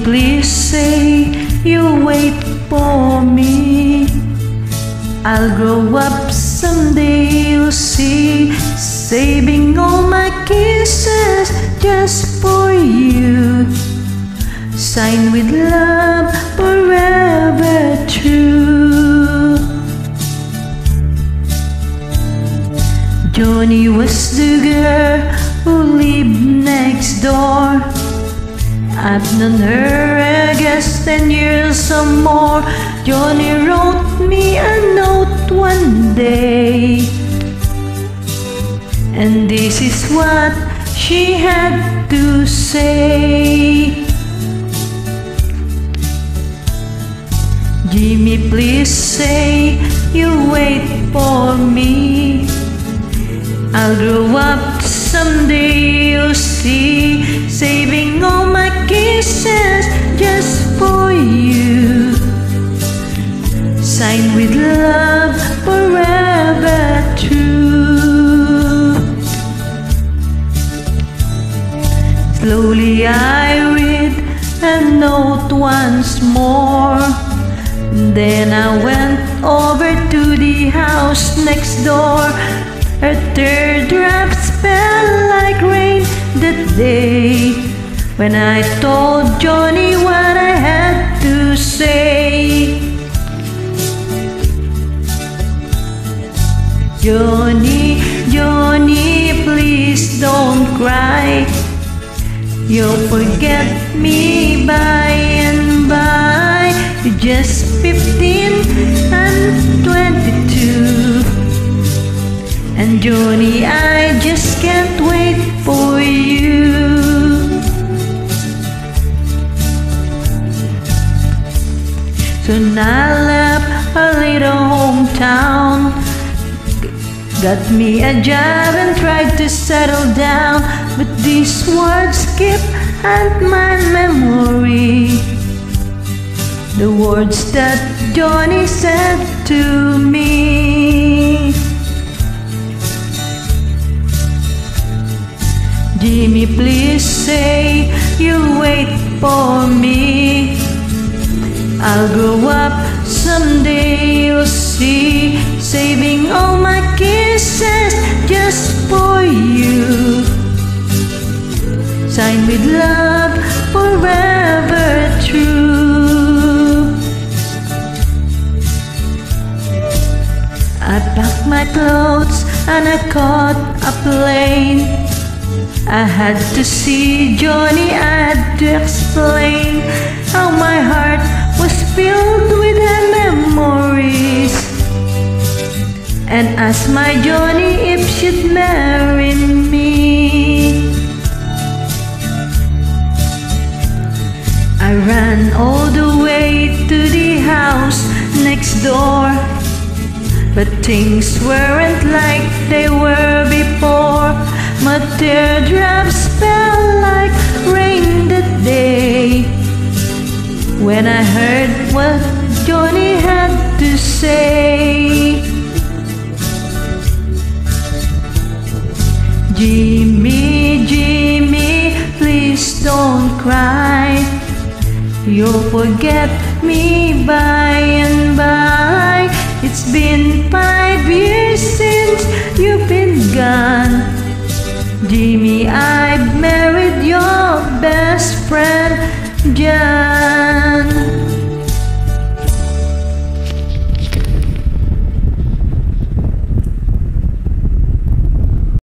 please say you'll wait for me? I'll grow up someday, you'll see. Saving all my kisses just for you. Sign with love forever true. Joni was the girl who lived next door. I've known her, I guess, ten years or more. Joni wrote me a note one day. And this is what she had to say. Jimmy, please say you wait for me. I'll grow up someday, you'll see. Saving all my kisses just for you. Signed with love, forever true. Slowly I read a note once more. Then I went over to the house next door. Her teardrops fell like rain when I told Joni what I had to say. Joni, Joni, please don't cry. You'll forget me by and by. You're just 15 and 22. And Joni, I Soon I left a little hometown. Got me a job and tried to settle down. But these words keep at my memory. The words that Joni said to me. Jimmy, please say you'll wait for me. I'll grow up someday, you'll see. Saving all my kisses just for you. Signed with love, forever true. I packed my clothes and I caught a plane. I had to see Joni, I had to explain how my heart was filled with her memories. And asked my Joni if she'd marry me. I ran all the way to the house next door. But things weren't like they were before. My teardrops fell like When I heard what Joni had to say. Jimmy, Jimmy, please don't cry. You'll forget me by and by. It's been five years since you've been gone. Jimmy, I